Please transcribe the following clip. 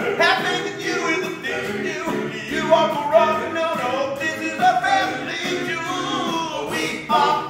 Have you is the thing you do. You no, no, this is a family. We are.